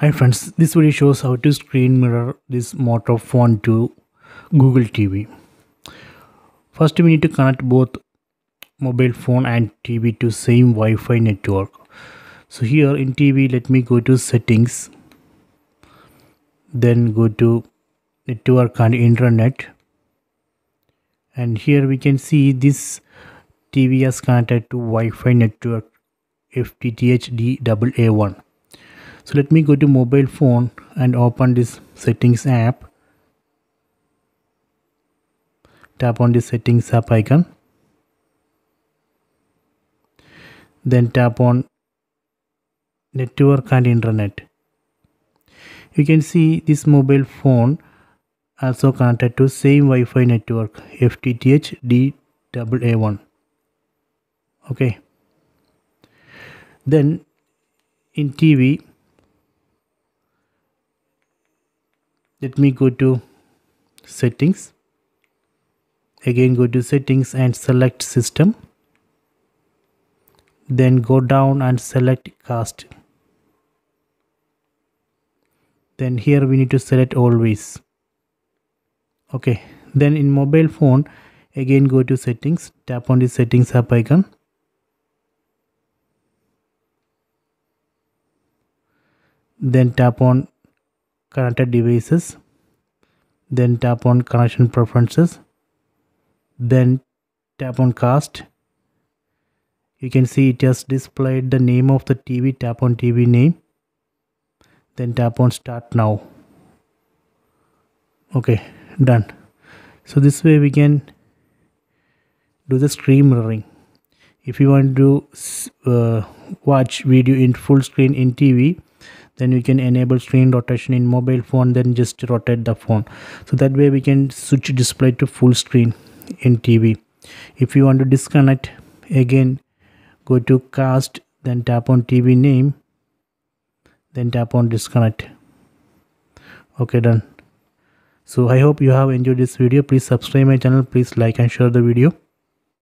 Hi friends, this video shows how to screen mirror this Moto phone to Google TV. First we need to connect both mobile phone and TV to same Wi-Fi network. So here in TV let me go to settings then go to network and internet and here we can see this TV is connected to Wi-Fi network FTTH DAA1 so let me go to mobile phone and open this settings app. Tap on the settings app icon. Then tap on network and internet. You can see this mobile phone also connected to same Wi-Fi network FTTH DAA1 okay. Then in TV let me go to settings. Again go to settings and select system. Then go down and select cast. Then here we need to select always. Okay. Then in mobile phone again go to settings. Tap on the settings app icon. Then tap on connected devices then tap on connection preferences then tap on cast. You can see it has displayed the name of the TV tap on TV name then tap on start now. Okay done. So this way we can do the screen mirroring if you want to uh, watch video in full screen in TV then you can enable screen rotation in mobile phone then just rotate the phone. So that way we can switch display to full screen in tv if you want to disconnect again go to cast then tap on tv name then tap on disconnect. Okay done. So i hope you have enjoyed this video. Please subscribe my channel. Please like and share the video